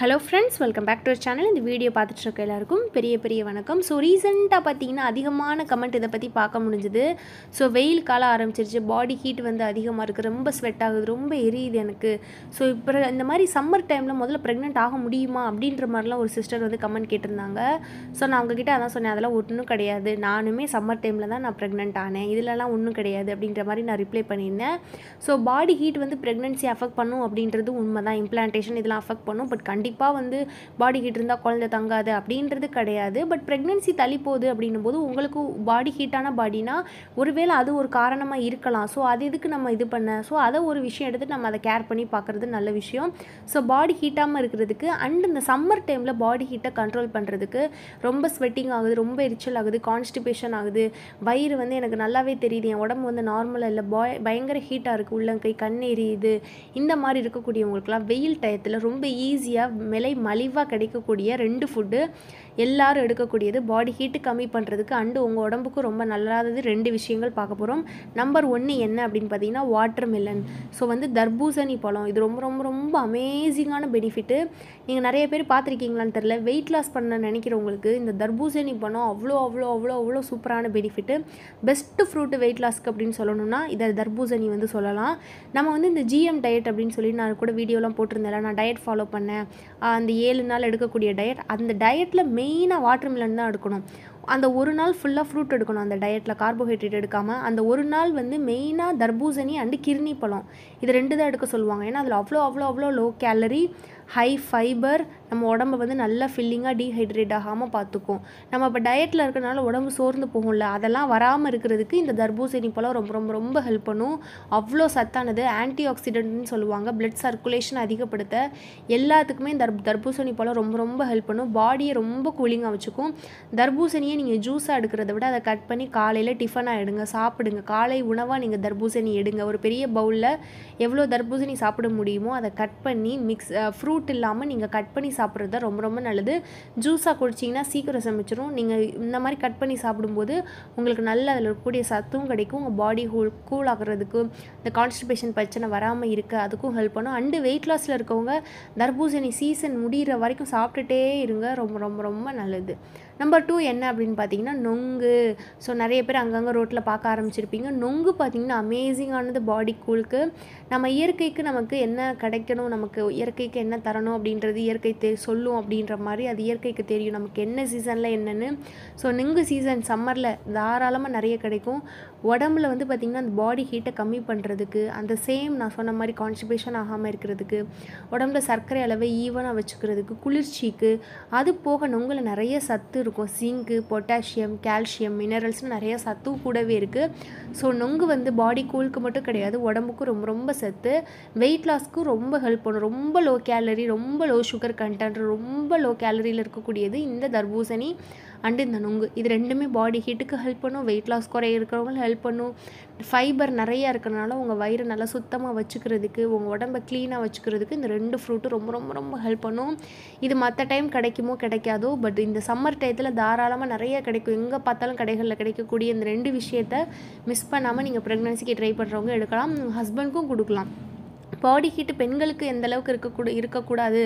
Hello friends welcome back to channel இந்த video பார்த்துட்டு இருக்க எல்லாருக்கும் பெரிய பெரிய வணக்கம். ஸோ ரீசெண்டாக பார்த்தீங்கன்னா அதிகமான கமெண்ட் இதை பற்றி பார்க்க முடிஞ்சுது. ஸோ வெயில் காலம் ஆரம்பிச்சிருச்சு. பாடி ஹீட் வந்து அதிகமாக இருக்குது ரொம்ப ஸ்வெட் ஆகுது. ரொம்ப எரியுது எனக்கு. ஸோ இப்போ இந்த மாதிரி சம்மர் டைமில் முதல்ல ப்ரெக்னென்ட் ஆக முடியுமா அப்படின்ற மாதிரிலாம் ஒரு சிஸ்டர் வந்து கமெண்ட் கேட்டிருந்தாங்க. ஸோ நான் அவங்கக்கிட்ட அதான் சொன்னேன். அதெல்லாம் ஒன்றும் கிடையாது. நானுமே சம்மர் டைமில் தான் நான் ப்ரெக்னென்ட் ஆனேன். இதுலலாம் ஒன்றும் கிடையாது. அப்படின்ற மாதிரி நான் ரிப்ளை பண்ணியிருந்தேன். ஸோ பாடி ஹீட் வந்து ப்ரெக்னென்சி அஃபெக்ட் பண்ணும் அப்படின்றது உண்மை தான் இம்ப்ளான்டேஷன் இதெல்லாம் அஃபெக்ட் பண்ணும். பட் கண்டிப்பாக கண்டிப்பாக வந்து பாடி ஹீட் இருந்தால் குழந்தை தங்காது அப்படின்றது கிடையாது. பட் ப்ரெக்னென்சி தள்ளி போகுது அப்படின்னும் போது உங்களுக்கு பாடி ஹீட்டான பாடினா ஒருவேளை அது ஒரு காரணமாக இருக்கலாம். ஸோ அது எதுக்கு நம்ம இது பண்ண? ஸோ அதை ஒரு விஷயம் எடுத்து நம்ம அதை கேர் பண்ணி பார்க்குறது நல்ல விஷயம். ஸோ பாடி ஹீட்டாமல் இருக்கிறதுக்கு அண்ட் இந்த சம்மர் டைமில் பாடி ஹீட்டை கண்ட்ரோல் பண்ணுறதுக்கு ரொம்ப ஸ்வெட்டிங் ஆகுது ரொம்ப எரிச்சல் ஆகுது கான்ஸ்டிபேஷன் ஆகுது. வயிறு வந்து எனக்கு நல்லாவே தெரியுது. என் உடம்பு வந்து நார்மலாக இல்லை. பாய் பயங்கர ஹீட்டாக இருக்குது உள்ளங்கை கண் எரியுது இந்த மாதிரி இருக்கக்கூடியவங்களுக்குலாம் வெயில் டயத்தில் ரொம்ப ஈஸியாக விலை மலிவாக கிடைக்கக்கூடிய ரெண்டு ஃபுட்டு எல்லாரும் எடுக்கக்கூடியது. பாடி ஹீட்டு கம்மி பண்ணுறதுக்கு அண்டு உங்கள் உடம்புக்கு ரொம்ப நல்லாதது ரெண்டு விஷயங்கள் பார்க்க போகிறோம் நம்பர் ஒன்று என்ன அப்படின்னு பார்த்தீங்கன்னா வாட்டர் மெலன் ஸோ வந்து தர்பூசணி பழம். இது ரொம்ப ரொம்ப ரொம்ப அமேசிங்கான பெனிஃபிட்டு நீங்கள் நிறைய பேர் பார்த்துருக்கீங்களான்னு தெரில வெயிட் லாஸ் பண்ண நினைக்கிறவங்களுக்கு இந்த தர்பூசணி பழம் அவ்வளோ அவ்வளோ அவ்வளோ அவ்வளோ சூப்பரான பெனிஃபிட்டு பெஸ்ட்டு ஃப்ரூட்டு வெயிட் லாஸ்க்கு அப்படின்னு சொல்லணும்னா இதை தர்பூசணி வந்து சொல்லலாம். நம்ம வந்து இந்த ஜிஎம் டயட் அப்படின்னு சொல்லி நான் கூட வீடியோலாம் போட்டிருந்தேன் நான் டயட் ஃபாலோ பண்ணேன். அந்த ஏழு நாள் எடுக்கக்கூடிய டயட் அந்த டயட்டில் மெயினாக வாட்டர் மிலன் தான் எடுக்கணும். அந்த ஒரு நாள் ஃபுல்லாக ஃப்ரூட் எடுக்கணும் அந்த டயட்டில் கார்போஹைட்ரேட் எடுக்காமல் அந்த ஒரு நாள் வந்து மெயினாக தர்பூசணி அண்டு கிருணி பழம். இது ரெண்டு தான் எடுக்க சொல்லுவாங்க. ஏன்னா அதில் அவ்வளோ அவ்வளோ அவ்வளோ லோ கேலரி ஹை ஃபைபர் நம்ம உடம்ப வந்து நல்லா ஃபில்லிங்காக டீஹைட்ரேட் ஆகாமல் பார்த்துக்கும். நம்ம இப்போ டயட்டில் இருக்கிறனால உடம்பு சோர்ந்து போகும்ல அதெல்லாம் வராமல் இருக்கிறதுக்கு இந்த தர்பூசணி பழம் ரொம்ப ரொம்ப ரொம்ப ஹெல்ப் பண்ணும். அவ்வளோ சத்தானது ஆன்டி ஆக்சிடென்ட்னு சொல்லுவாங்க பிளட் சர்க்குலேஷன் அதிகப்படுத்த எல்லாத்துக்குமே தர் தர்பூசணி பழம் ரொம்ப ரொம்ப ஹெல்ப் பண்ணும். பாடியை ரொம்ப கூலிங்காக வச்சுக்கும். தர்பூசணியை நீங்கள் ஜூஸாக எடுக்கிறத விட அதை கட் பண்ணி காலையில் டிஃபனாக எடுங்க சாப்பிடுங்க. காலை உணவாக நீங்கள் தர்பூசணி எடுங்க. ஒரு பெரிய பவுலில் எவ்வளோ தர்பூசணி சாப்பிட முடியுமோ அதை கட் பண்ணி மிக்ஸ் ஃப்ரூட் இல்லாமல் நீங்கள் கட் பண்ணி சாப்பிட்றது தான் ரொம்ப ரொம்ப நல்லது. ஜூஸாக குடிச்சிங்கன்னா சீக்கிரம் சமைச்சிரும். நீங்கள் இந்த மாதிரி கட் பண்ணி சாப்பிடும்போது உங்களுக்கு நல்ல அதில் இருக்கக்கூடிய சத்தும் கிடைக்கும். உங்கள் பாடி கூல் கூல் ஆகிறதுக்கு இந்த கான்ஸ்டிபேஷன் பிரச்சனை வராமல் இருக்க அதுக்கும் ஹெல்ப் பண்ணும். அண்டு வெயிட் லாஸில் இருக்கவங்க தர்பூசணி சீசன் முடிகிற வரைக்கும் சாப்பிட்டுட்டே இருங்க. ரொம்ப ரொம்ப ரொம்ப நல்லது. நம்பர் டூ என்ன அப்படின்னு பார்த்தீங்கன்னா நொங்கு. ஸோ நிறைய பேர் அங்கங்கே ரோட்டில் பார்க்க ஆரம்பிச்சிருப்பீங்க. நொங்கு பார்த்திங்கன்னா அமேசிங்கானது பாடி கூலுக்கு நம்ம இயற்கைக்கு நமக்கு என்ன கிடைக்கணும்? நமக்கு இயற்கைக்கு என்ன தரணும் அப்படின்றது இயற்கை தெ சொல்லும் அப்படின்ற மாதிரி அது இயற்கைக்கு தெரியும். நமக்கு என்ன சீசனில் என்னென்னு. ஸோ நொங்கு சீசன் சம்மரில் தாராளமாக நிறைய கிடைக்கும். உடம்புல வந்து பார்த்திங்கன்னா அந்த பாடி ஹீட்டை கம்மி பண்ணுறதுக்கு அந்த சேம் நான் சொன்ன மாதிரி கான்ஸ்டிபேஷன் ஆகாமல் இருக்கிறதுக்கு உடம்புல சர்க்கரை அளவை ஈவனாக வச்சுக்கிறதுக்கு குளிர்ச்சிக்கு அது போக நொங்கில் நிறைய சத்து இருக்கும். சிங்கு பொட்டாசியம் கால்சியம் மினரல்ஸ்னு நிறைய சத்தும் கூடவே இருக்குது ஸோ நொங்கு வந்து பாடி கூலுக்கு மட்டும் கிடையாது. உடம்புக்கும் ரொம்ப ரொம்ப சத்து. வெயிட் லாஸ்க்கும் ரொம்ப ஹெல்ப் பண்ணும். ரொம்ப லோ கேலரி கேலரி ரொம்ப லோ சுகர் கண்டென்ட் ரொம்ப லோ கேலரியில் இருக்கக்கூடியது இந்த தர்பூசணி அண்டு இந்த நொங்கு. இது ரெண்டுமே பாடி ஹீட்டுக்கு ஹெல்ப் பண்ணும் வெயிட் லாஸ் குறைய இருக்கிறவங்களும் ஹெல்ப் பண்ணும். ஃபைபர் நிறையா இருக்கிறனால உங்கள் வயிறு நல்லா சுத்தமாக வச்சுக்கிறதுக்கு உங்கள் உடம்பை க்ளீனாக வச்சுக்கிறதுக்கு இந்த ரெண்டு ஃப்ரூட்டும் ரொம்ப ரொம்ப ரொம்ப ஹெல்ப் பண்ணும். இது மற்ற டைம் கிடைக்குமோ கிடைக்காதோ பட் இந்த சம்மர் டயத்தில் தாராளமாக நிறைய கிடைக்கும். எங்கே பார்த்தாலும் கடைகளில் கிடைக்கக்கூடிய இந்த ரெண்டு விஷயத்த மிஸ் பண்ணாமல் நீங்கள் ப்ரெக்னன்சிக்கு ட்ரை பண்ணுறவங்க எடுக்கலாம். ஹஸ்பண்ட்க்கும் கொடுக்கலாம். பாடி ஹீட்டு பெண்களுக்கு எந்த அளவுக்கு இருக்கக்கூட இருக்கக்கூடாது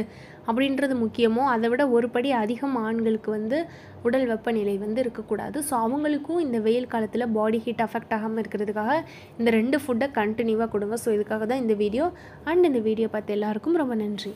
அப்படின்றது முக்கியமோ அதை விட ஒரு படி அதிகம் ஆண்களுக்கு வந்து உடல் வெப்பநிலை வந்து இருக்கக்கூடாது. ஸோ அவங்களுக்கும் இந்த வெயில் காலத்தில் பாடி ஹீட் அஃபெக்ட் ஆகாமல் இருக்கிறதுக்காக இந்த ரெண்டு ஃபுட்டை கண்டினியூவாக கொடுங்க. ஸோ இதுக்காக தான் இந்த வீடியோ அண்ட் இந்த வீடியோ பார்த்து எல்லாருக்கும் ரொம்ப நன்றி.